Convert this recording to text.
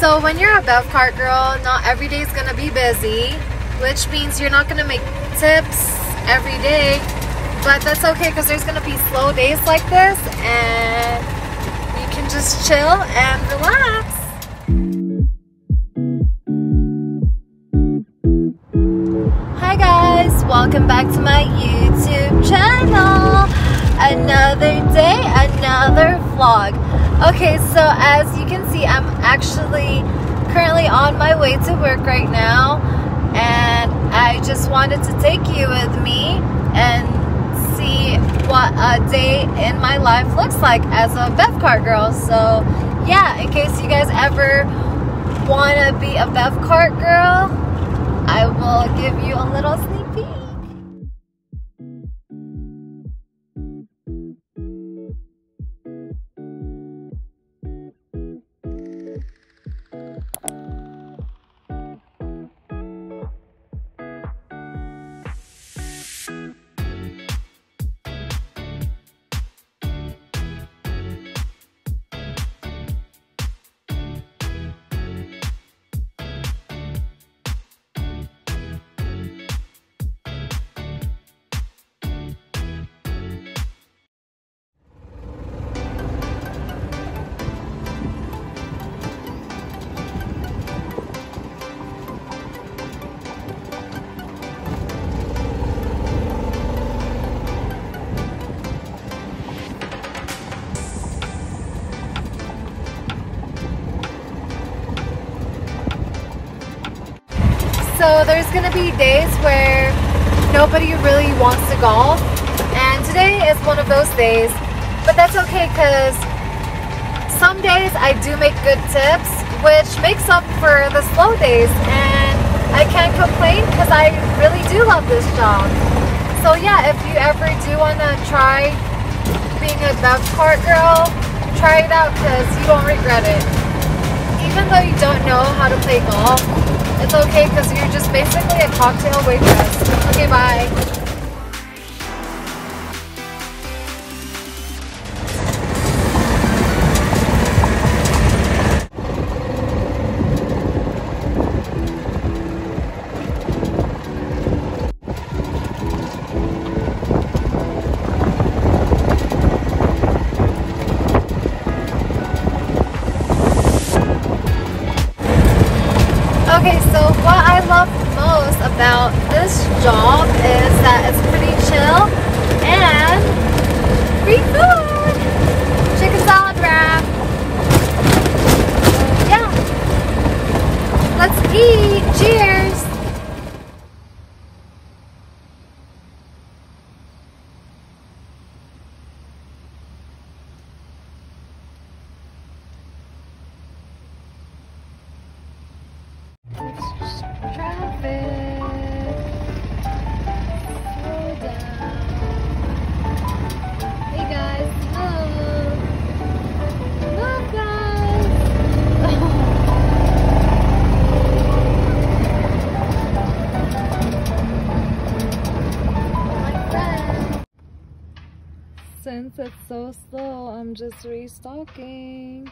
So when you're a Bev Cart girl, not every day is gonna be busy, which means you're not gonna make tips every day. But that's okay because there's gonna be slow days like this and you can just chill and relax. Hi guys, welcome back to my YouTube channel. Another day, another vlog. Okay, so as you can see, I'm actually currently on my way to work right now, and I just wanted to take you with me and see what a day in my life looks like as a Bev Cart girl. So, yeah, in case you guys ever want to be a Bev Cart girl, I will give you a little sneak peek. So there's gonna be days where nobody really wants to golf, and today is one of those days. But that's okay because some days I do make good tips, which makes up for the slow days, and I can't complain because I really do love this job. So yeah, if you ever do want to try being a Bev Cart girl, try it out because you won't regret it. Even though you don't know how to play golf, it's okay because you're just basically a cocktail waitress. Okay, so what I love most about this job is that it's pretty chill Since it's so slow, I'm just restocking.